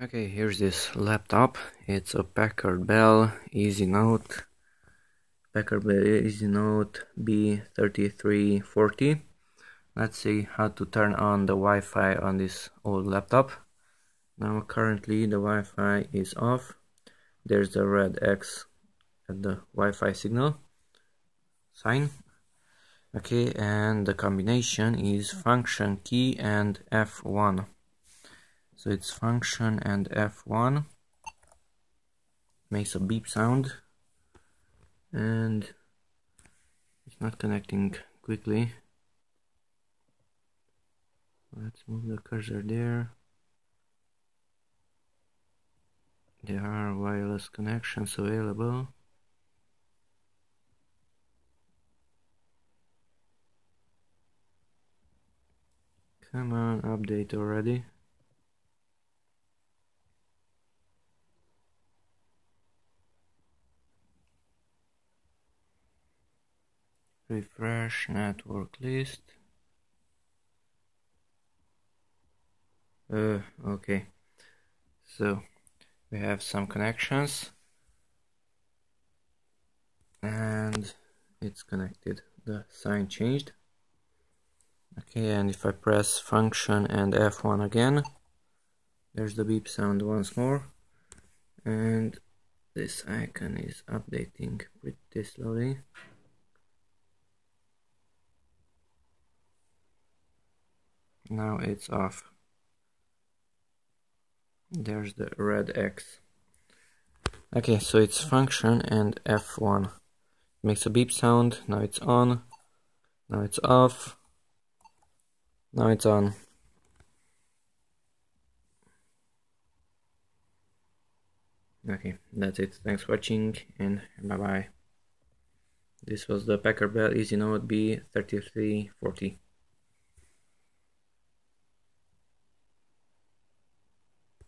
Okay, here's this laptop. It's a Packard Bell EasyNote. Packard Bell EasyNote B3340. Let's see how to turn on the Wi-Fi on this old laptop. Now currently the Wi-Fi is off. There's the red X at the Wi-Fi signal sign. Okay, and the combination is function key and F1 so it's function and F1 makes a beep sound. And it's not connecting quickly. Let's move the cursor there. There are wireless connections available. Come on update already refresh network list. Uh, okay. So we have some connections. And it's connected. The sign changed. Okay and if I press function and F1 again there's the beep sound once more. And this icon is updating pretty slowly now it's off. There's the red X. Okay so it's function and F1 it makes a beep sound. Now it's on. Now it's off. Now it's on. Okay that's it. Thanks for watching and bye bye this was the Packard Bell EasyNote B3340